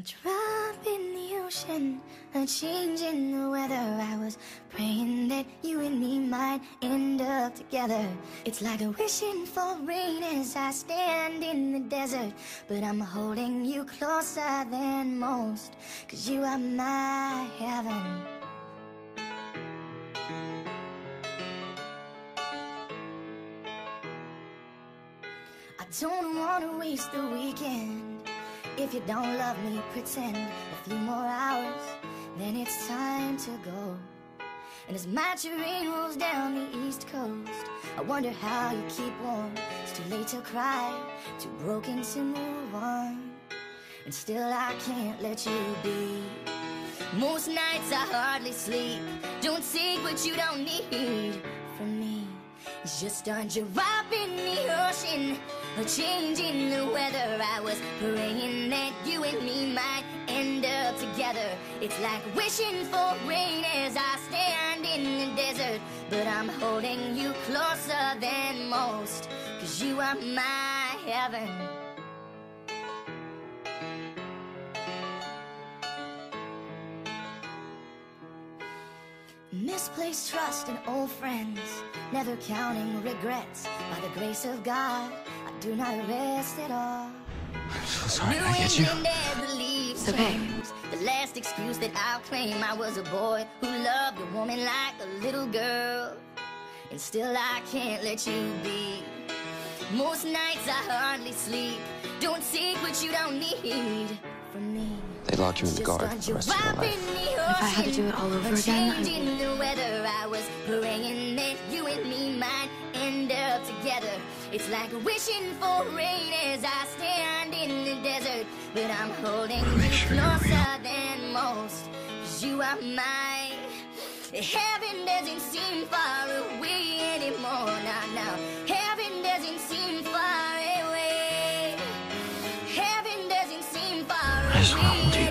A drop in the ocean, a change in the weather. I was praying that you and me might end up together. It's like a wishing for rain as I stand in the desert. But I'm holding you closer than most, cause you are my heaven. I don't wanna waste the weekend. If you don't love me, pretend a few more hours, then it's time to go. And as my train rolls down the east coast, I wonder how you keep warm. It's too late to cry, too broken to move on. And still I can't let you be. Most nights I hardly sleep. Don't take what you don't need from me. It's just a drop in the ocean, a change in the weather. It's like wishing for rain as I stand in the desert. But I'm holding you closer than most, cause you are my heaven. Misplaced trust in old friends, never counting regrets. By the grace of God, I do not rest at all. I'm so sorry I get you. It's okay. The last excuse that I'll claim I was a boy who loved a woman like a little girl. And still I can't let you be. Most nights I hardly sleep. Don't take what you don't need from me. They locked you in the guard for the rest of your life. If I had to do it all over again, I- in It's like wishing for rain as I stand in the desert. But I'm holding you sure closer than most. Cause you are mine. Heaven doesn't seem far away anymore. Now, now. Heaven doesn't seem far away. Heaven doesn't seem far I just wanna you. away